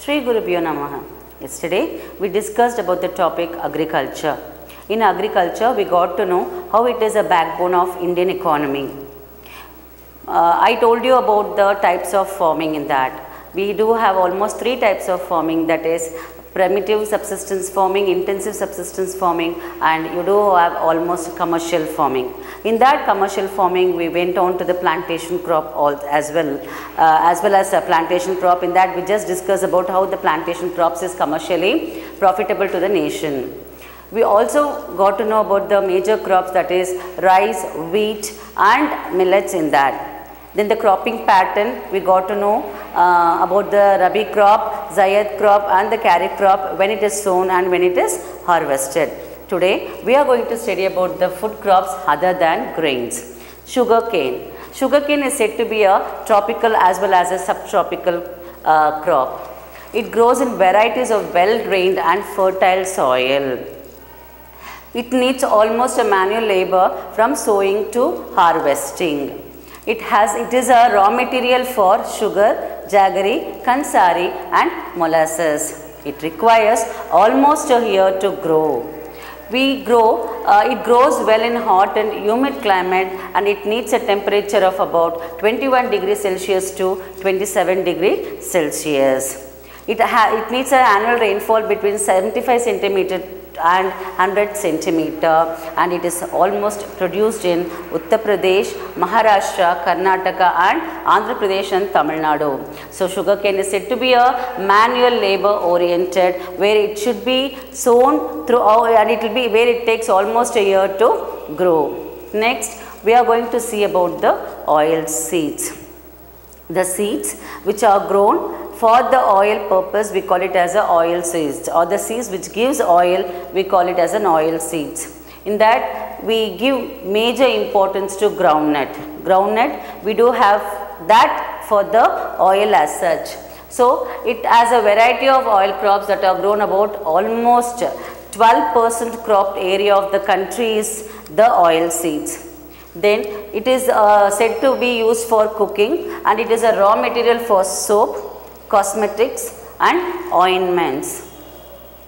Sri Gurubhyo Namaha. Yesterday we discussed about the topic agriculture. In agriculture we got to know how it is a backbone of Indian economy. Uh, I told you about the types of farming in that. We do have almost three types of farming that is primitive subsistence farming, intensive subsistence farming and you do have almost commercial farming. In that commercial farming we went on to the plantation crop all, as well uh, as well as a plantation crop in that we just discussed about how the plantation crops is commercially profitable to the nation. We also got to know about the major crops that is rice, wheat and millets in that. Then the cropping pattern we got to know uh, about the Rabi crop, Zaid crop and the Kharif crop when it is sown and when it is harvested. Today we are going to study about the food crops other than grains. Sugar cane. Sugar cane is said to be a tropical as well as a subtropical uh, crop. It grows in varieties of well drained and fertile soil. It needs almost a manual labor from sowing to harvesting. It has it is a raw material for sugar, jaggery, khandsari and molasses. It requires almost a year to grow. We grow, uh, it grows well in hot and humid climate and it needs a temperature of about 21 degree Celsius to 27 degree Celsius. It, it needs an annual rainfall between 75 centimeter and 100 centimeter and it is almost produced in Uttar Pradesh, Maharashtra, Karnataka and Andhra Pradesh and Tamil Nadu. So sugarcane is said to be a manual labor oriented where it should be sown through oh, and it will be where it takes almost a year to grow. Next we are going to see about the oil seeds. The seeds which are grown for the oil purpose we call it as a oil seeds or the seeds which gives oil we call it as an oil seeds. In that we give major importance to groundnut. Groundnut we do have that for the oil as such. So it has a variety of oil crops that are grown about almost 12 percent cropped area of the country is the oil seeds. Then it is uh, said to be used for cooking and it is a raw material for soap, cosmetics and ointments.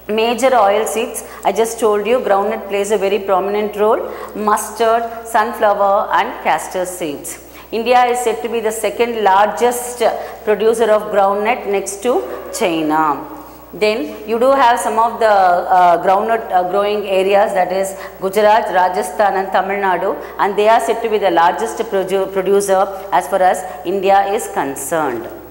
Major oil seeds, I just told you groundnut plays a very prominent role, mustard, sunflower and castor seeds. India is said to be the second largest producer of groundnut next to China. Then you do have some of the uh, groundnut uh, growing areas that is Gujarat, Rajasthan and Tamil Nadu and they are said to be the largest produ producer as far as India is concerned.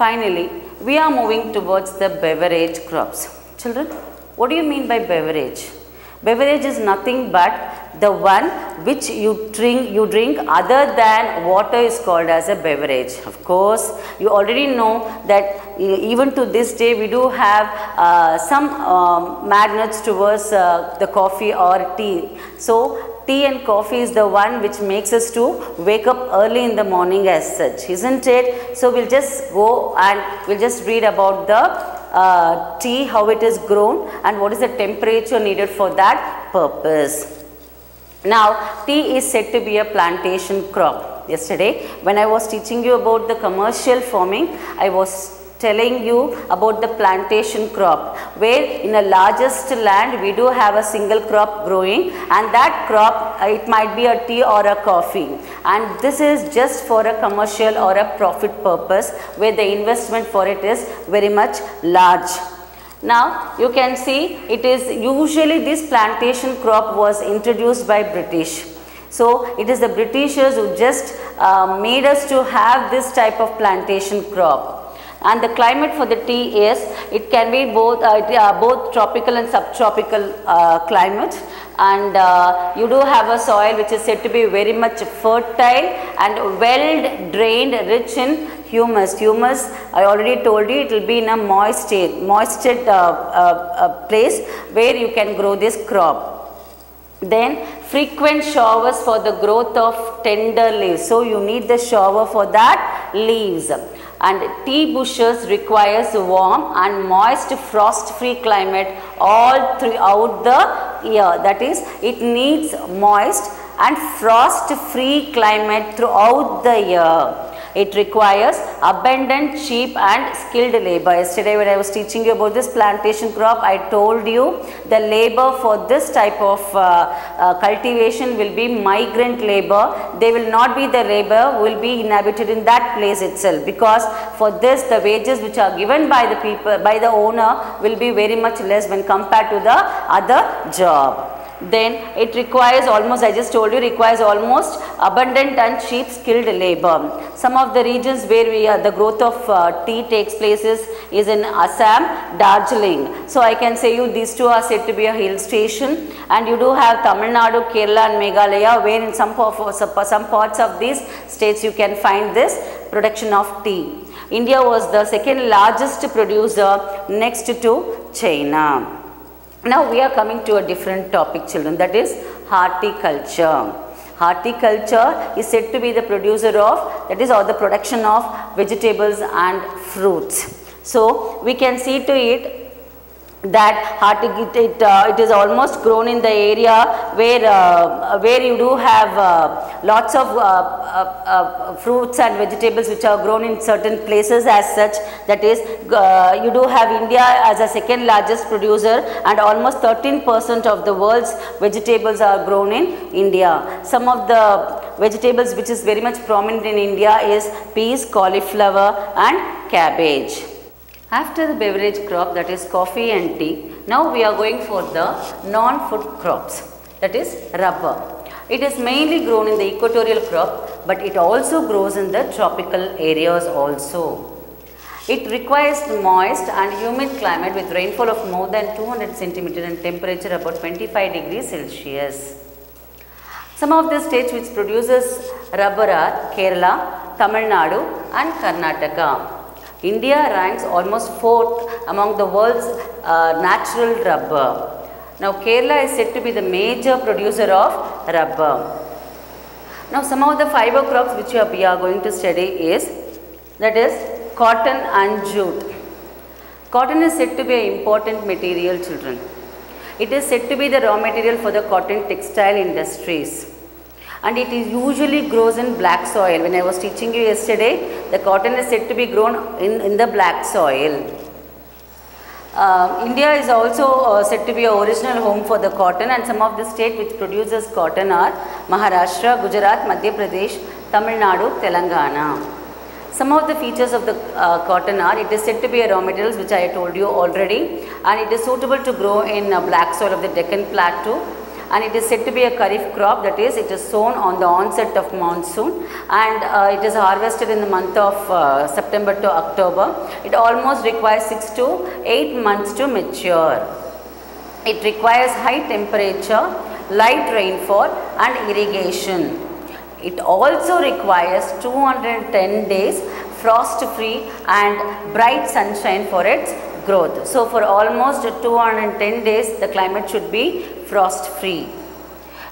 Finally, we are moving towards the beverage crops. Children, what do you mean by beverage? Beverage is nothing but the one which you drink you drink other than water is called as a beverage of course you already know that even to this day we do have uh, some um, magnets towards uh, the coffee or tea so tea and coffee is the one which makes us to wake up early in the morning as such isn't it so we'll just go and we'll just read about the uh, tea how it is grown and what is the temperature needed for that purpose now, tea is said to be a plantation crop. Yesterday, when I was teaching you about the commercial farming, I was telling you about the plantation crop where in a largest land we do have a single crop growing and that crop it might be a tea or a coffee and this is just for a commercial or a profit purpose where the investment for it is very much large now you can see it is usually this plantation crop was introduced by British. So it is the Britishers who just uh, made us to have this type of plantation crop. And the climate for the tea is it can be both uh, uh, both tropical and subtropical uh, climate and uh, you do have a soil which is said to be very much fertile and well drained rich in humus. Humus, I already told you, it will be in a moist state, moist uh, uh, place where you can grow this crop. Then frequent showers for the growth of tender leaves. So you need the shower for that leaves. And tea bushes requires warm and moist frost free climate all throughout the year. That is, it needs moist and frost free climate throughout the year It requires abundant, cheap and skilled labor. Yesterday when I was teaching you about this plantation crop, I told you the labor for this type of uh, uh, cultivation will be migrant labor. They will not be the labor, will be inhabited in that place itself because for this the wages which are given by the people, by the owner will be very much less when compared to the other job then it requires almost I just told you requires almost abundant and cheap skilled labor. Some of the regions where we are the growth of uh, tea takes places is in Assam, Darjeeling. So I can say you these two are said to be a hill station and you do have Tamil Nadu, Kerala and Meghalaya where in some, of, some parts of these states you can find this production of tea. India was the second largest producer next to China. Now we are coming to a different topic children that is horticulture. Horticulture is said to be the producer of that is or the production of vegetables and fruits. So we can see to it that hortic it, uh, it is almost grown in the area where uh, where you do have uh, lots of uh, uh, uh, fruits and vegetables which are grown in certain places as such that is you do have India as a second largest producer and almost 13 percent of the world's vegetables are grown in India. Some of the vegetables which is very much prominent in India is peas, cauliflower and cabbage. After the beverage crop that is coffee and tea, now we are going for the non-food crops that is rubber. It is mainly grown in the equatorial crop but it also grows in the tropical areas also. It requires moist and humid climate with rainfall of more than 200 centimeter and temperature about 25 degrees Celsius. Some of the states which produces rubber are Kerala, Tamil Nadu and Karnataka. India ranks almost fourth among the world's uh, natural rubber. Now Kerala is said to be the major producer of rubber. Now some of the fiber crops which we are going to study is that is cotton and jute. Cotton is said to be an important material children. It is said to be the raw material for the cotton textile industries and it is usually grows in black soil. When I was teaching you yesterday, the cotton is said to be grown in, in the black soil. Uh, India is also uh, said to be a original home for the cotton and some of the state which produces cotton are Maharashtra, Gujarat, Madhya Pradesh, Tamil Nadu, Telangana. Some of the features of the uh, cotton are, it is said to be a raw materials which I told you already and it is suitable to grow in black soil of the Deccan Plateau and it is said to be a kharif crop that is it is sown on the onset of monsoon and uh, it is harvested in the month of uh, September to October. It almost requires 6 to 8 months to mature. It requires high temperature, light rainfall and irrigation. It also requires 210 days frost free and bright sunshine for its growth. So for almost 210 days the climate should be frost free.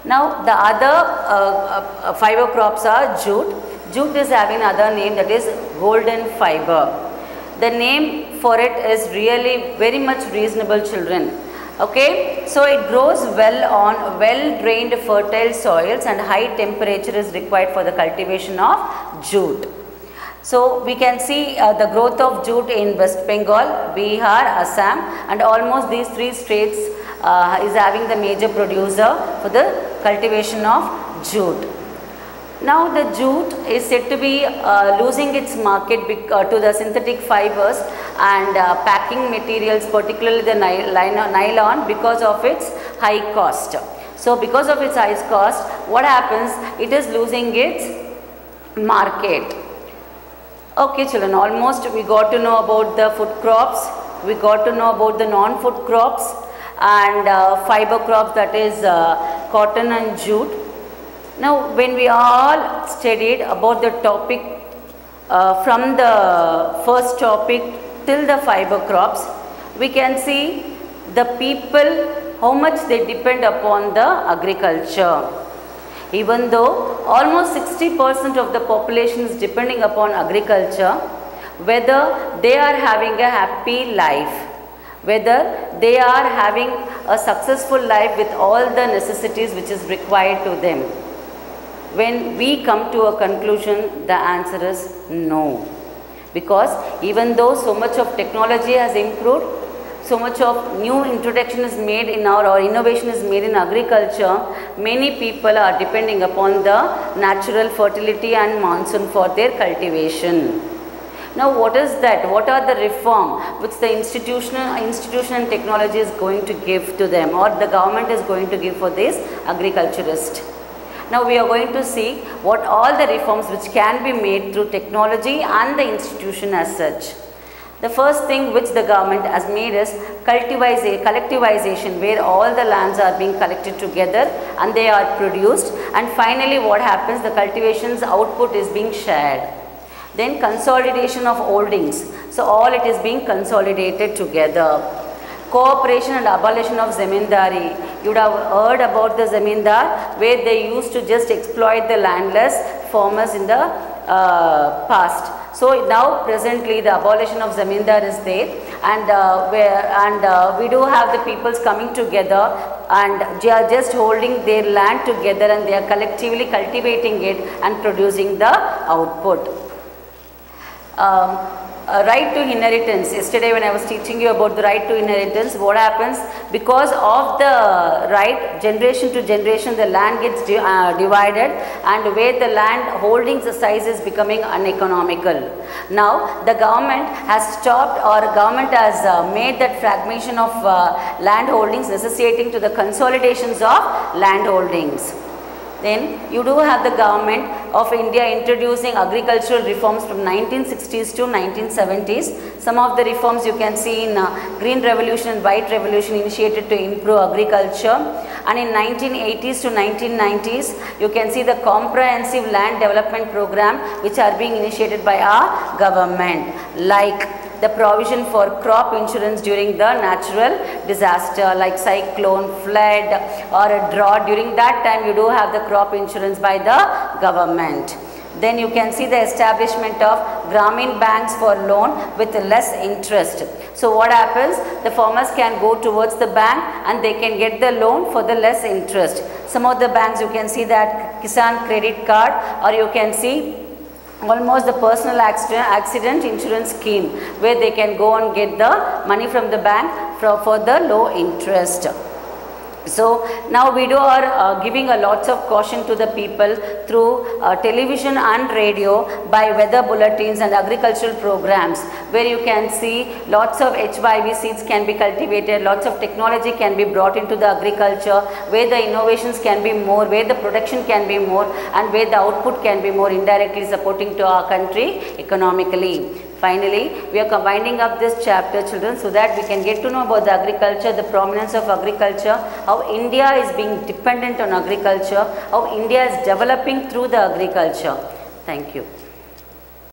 Now the other uh, uh, fiber crops are jute. Jute is having another name that is golden fiber. The name for it is really very much reasonable children. Okay, so it grows well on well drained fertile soils and high temperature is required for the cultivation of jute. So, we can see uh, the growth of jute in West Bengal, Bihar, Assam and almost these three states uh, is having the major producer for the cultivation of jute. Now the jute is said to be uh, losing its market uh, to the synthetic fibers and uh, packing materials particularly the nylon because of its high cost. So because of its high cost what happens it is losing its market Okay children, almost we got to know about the food crops, we got to know about the non-food crops and uh, fiber crops that is uh, cotton and jute. Now when we all studied about the topic uh, from the first topic till the fiber crops, we can see the people how much they depend upon the agriculture. Even though almost 60% of the population is depending upon agriculture, whether they are having a happy life, whether they are having a successful life with all the necessities which is required to them. When we come to a conclusion, the answer is no. Because even though so much of technology has improved, so much of new introduction is made in our or innovation is made in agriculture, many people are depending upon the natural fertility and monsoon for their cultivation. Now what is that? What are the reform which the institutional institution and technology is going to give to them or the government is going to give for this agriculturist? Now we are going to see what all the reforms which can be made through technology and the institution as such. The first thing which the government has made is collectivization where all the lands are being collected together and they are produced and finally what happens the cultivation's output is being shared. Then consolidation of holdings. So all it is being consolidated together. Cooperation and abolition of zamindari. You would have heard about the zamindar where they used to just exploit the landless farmers in the uh, past. So now presently the abolition of zamindar is there and uh, where and uh, we do have the peoples coming together and they are just holding their land together and they are collectively cultivating it and producing the output. Um, uh, right to inheritance. Yesterday when I was teaching you about the right to inheritance, what happens? Because of the right, generation to generation, the land gets di uh, divided and where the land holdings the size is becoming uneconomical. Now, the government has stopped or government has uh, made that fragmentation of uh, land holdings necessitating to the consolidations of land holdings. Then you do have the government of India introducing agricultural reforms from 1960s to 1970s. Some of the reforms you can see in uh, Green Revolution and White Revolution initiated to improve agriculture. And in 1980s to 1990s, you can see the comprehensive land development program which are being initiated by our government like the provision for crop insurance during the natural disaster like cyclone, flood or a drought. During that time you do have the crop insurance by the government. Then you can see the establishment of Grameen banks for loan with less interest. So what happens? The farmers can go towards the bank and they can get the loan for the less interest. Some of the banks you can see that Kisan credit card or you can see almost the personal accident, insurance scheme where they can go and get the money from the bank for, for the low interest. So now we do are uh, giving a lots of caution to the people through uh, television and radio by weather bulletins and agricultural programs where you can see lots of HYV seeds can be cultivated, lots of technology can be brought into the agriculture where the innovations can be more, where the production can be more and where the output can be more indirectly supporting to our country economically. Finally, we are winding up this chapter children so that we can get to know about the agriculture, the prominence of agriculture, how India is being dependent on agriculture, how India is developing through the agriculture. Thank you.